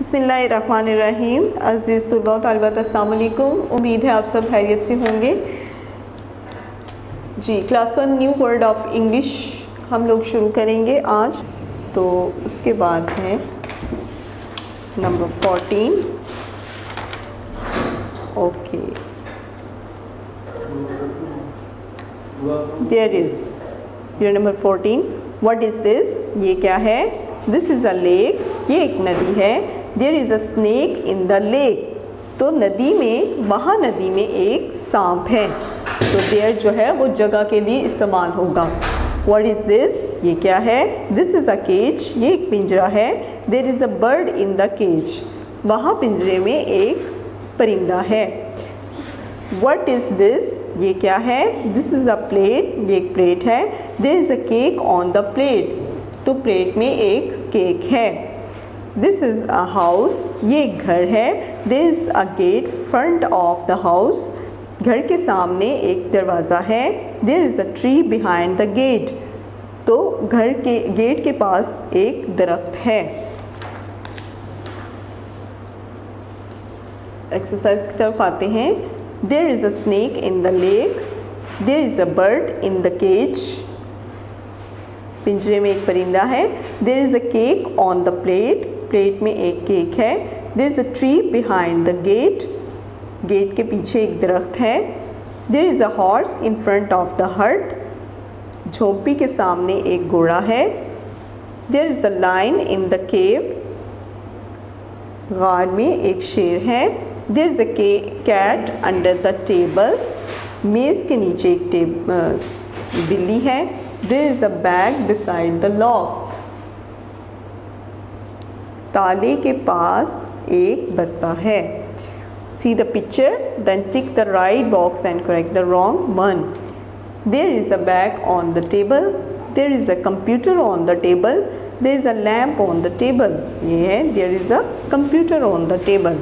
बसमीम अज़ीज़ तलबा तलबत अस्सलाम उम्मीद है आप सब खैरियत से होंगे। जी, class one new word of English हम लोग शुरू करेंगे आज। तो उसके बाद है number fourteen. Okay. There is your number fourteen what is this ये क्या है? दिस इज़ अ लेक ये एक नदी है। There is a snake in the lake तो नदी में वहाँ नदी में एक सांप है। तो देयर जो है, वो जगह के लिए इस्तेमाल होगा। वट इज़ दिस ये क्या है? दिस इज़ अ केज ये एक पिंजरा है। There is a bird in the cage वहाँ पिंजरे में एक परिंदा है। वट इज़ दिस ये क्या है? दिस इज़ अ प्लेट ये एक प्लेट है। There is a cake on the plate तो प्लेट में एक केक है। दिस इज़ अ हाउस ये एक घर है. This is a gate front of the house घर के सामने एक दरवाज़ा है. There is a tree behind the gate तो घर के गेट के पास एक दरख्त है. एक्सरसाइज की तरफ़ आते हैं. There is a snake in the lake there is a bird in the cage पिंजरे में एक परिंदा है. There is a cake on the plate plate में एक केक है। There is a tree behind the gate gate के पीछे एक दरख्त है। There is a horse in front of the hut झोपड़ी के सामने एक घोड़ा है। There is a lion in the cave गार में एक शेर है। देर इज़ अ के कैट अंडर द टेबल मेज़ के नीचे एक टेब बिल्ली है। There is a bag beside the lock ताले के पास एक बस्ता है। See the picture then tick the right box and correct the wrong one there is a bag on the table there is a computer on the table there is a lamp on the table ये है there is a computer on the table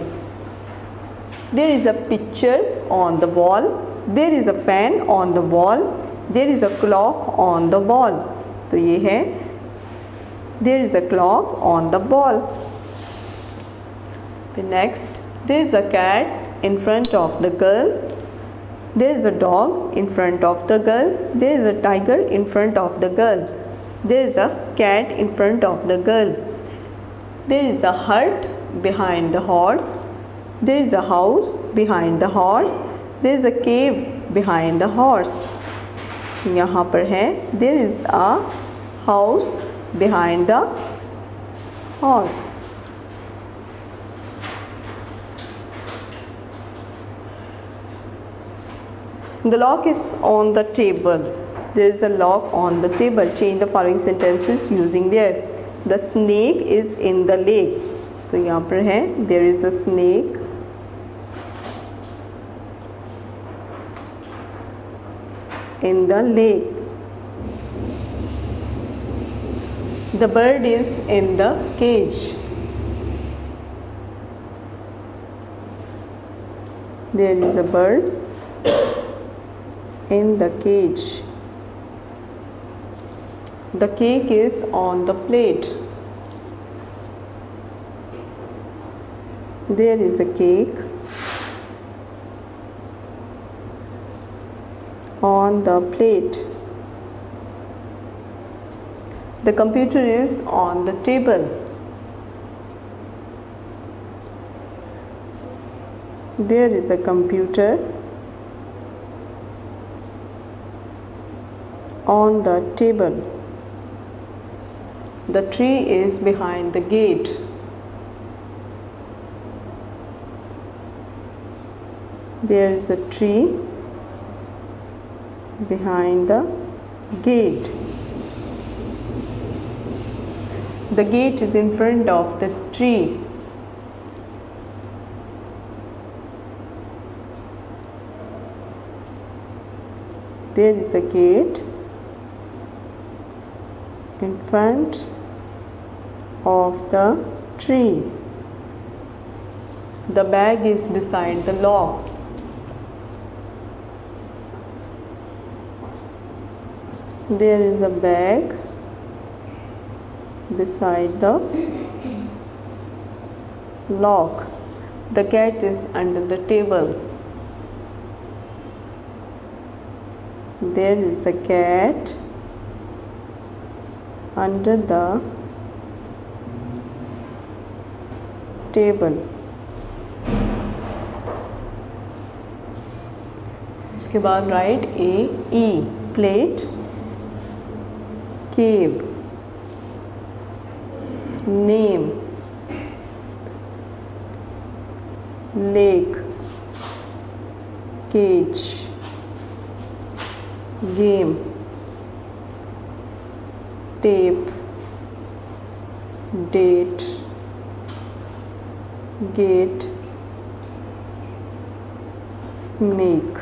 there is a picture on the wall there is a fan on the wall there is a clock on the wall तो ये है there is a clock on the wall next there is a cat in front of the girl there is a dog in front of the girl there is a tiger in front of the girl there is a cat in front of the girl there is a hut behind the horse there is a house behind the horse there is a cave behind the horse यहाँ पर है there is a house behind the horse The lock is on the table. There is a lock on the table. Change the following sentences using there. The snake is in the lake. तो यहाँ पर है there is a snake. in the lake. The bird is in the cage. There is a bird in the cage. The cake is on the plate. There is a cake on the plate. The computer is on the table. There is a computer on the table. The tree is behind the gate. There is a tree behind the gate. The gate is in front of the tree. There is a gate in front of the tree. The bag is beside the lock. There is a bag beside the lock the cat is under the table there is a cat under the table उसके बाद right A E plate cab name. Lake. Cage. Game. Tape. Date. Gate. Snake.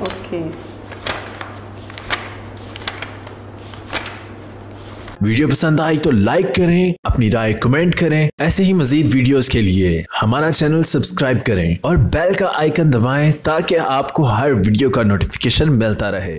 Okay. Video पसंद आई तो like करें, अपनी राय comment करें। ऐसे ही मजीद videos के लिए हमारा चैनल सब्सक्राइब करें और बेल का आइकन दबाएँ ताकि आपको हर वीडियो का नोटिफिकेशन मिलता रहे।